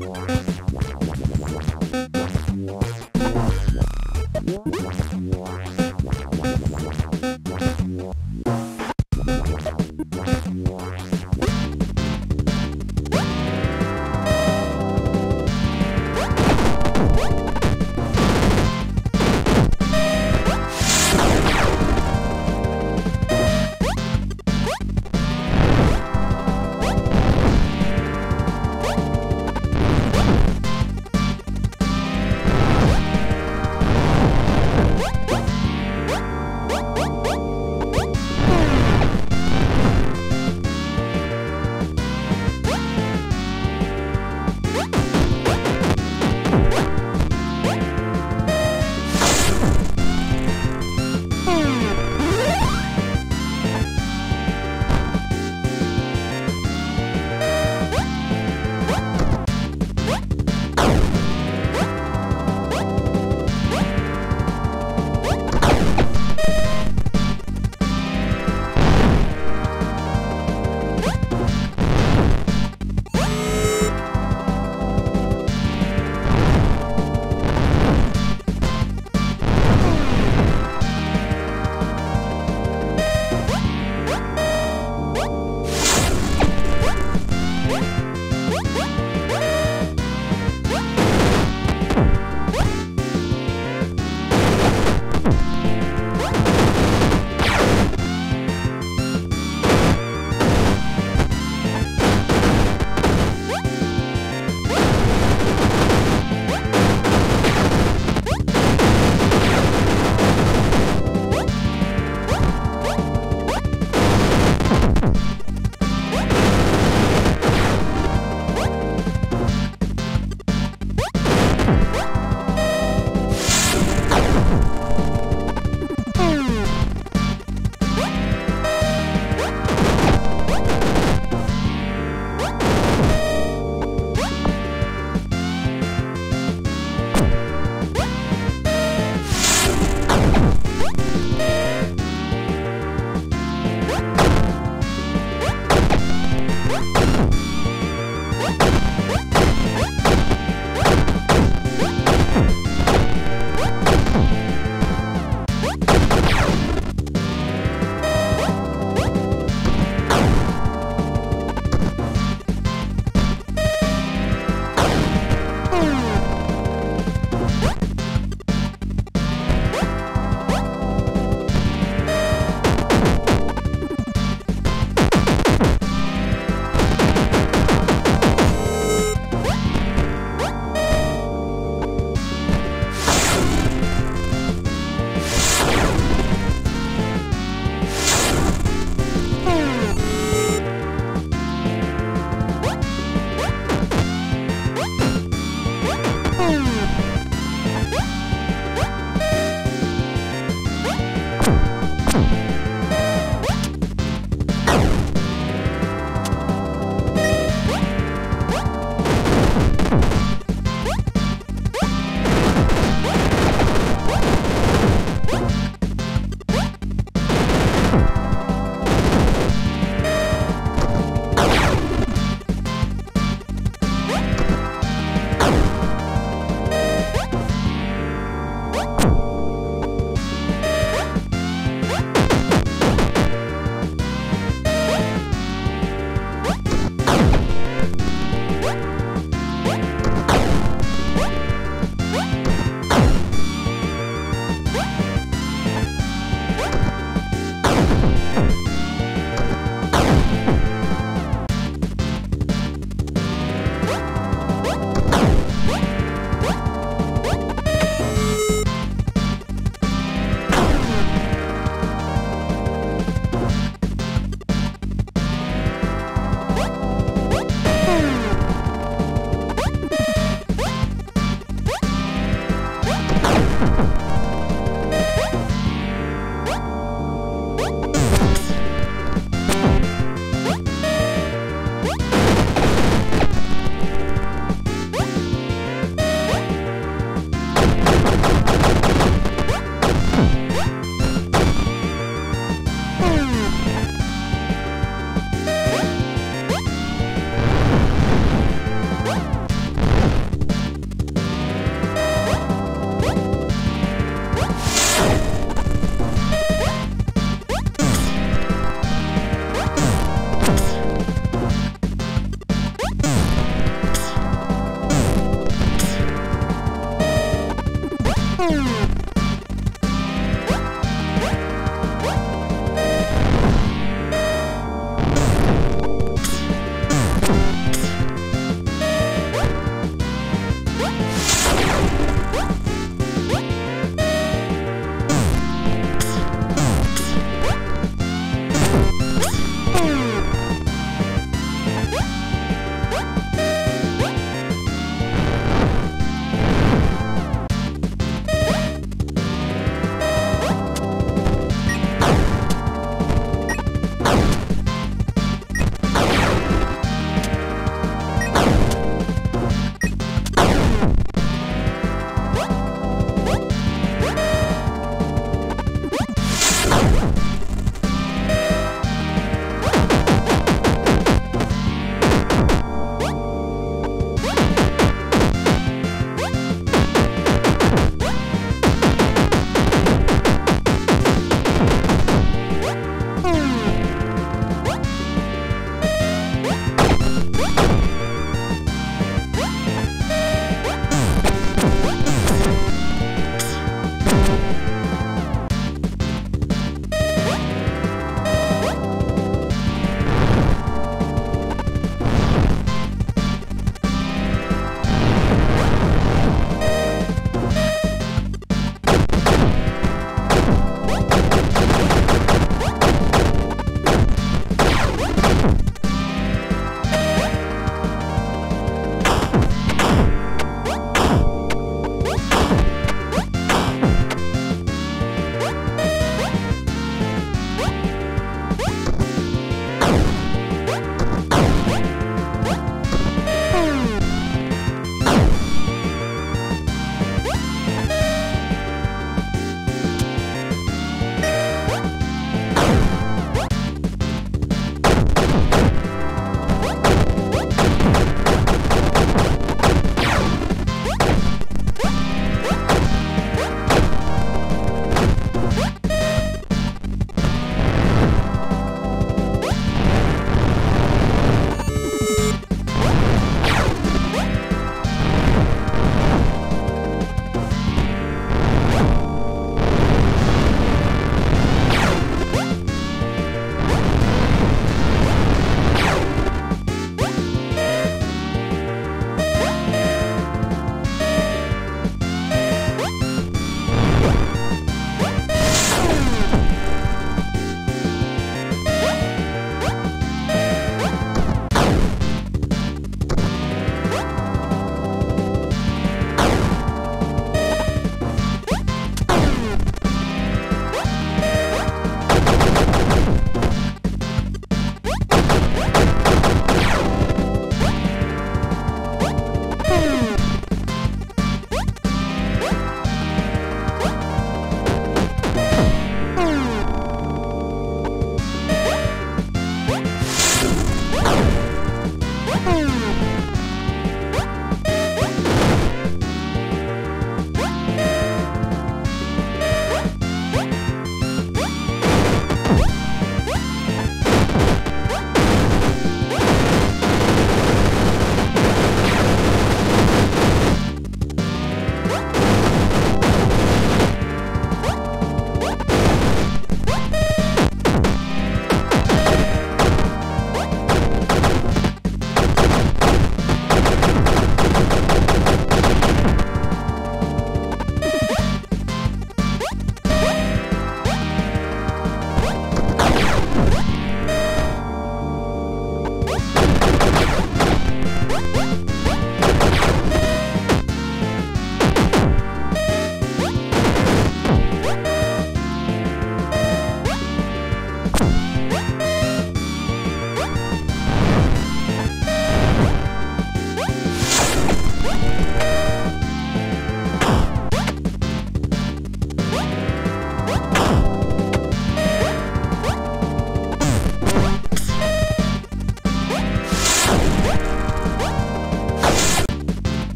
What? Hmm.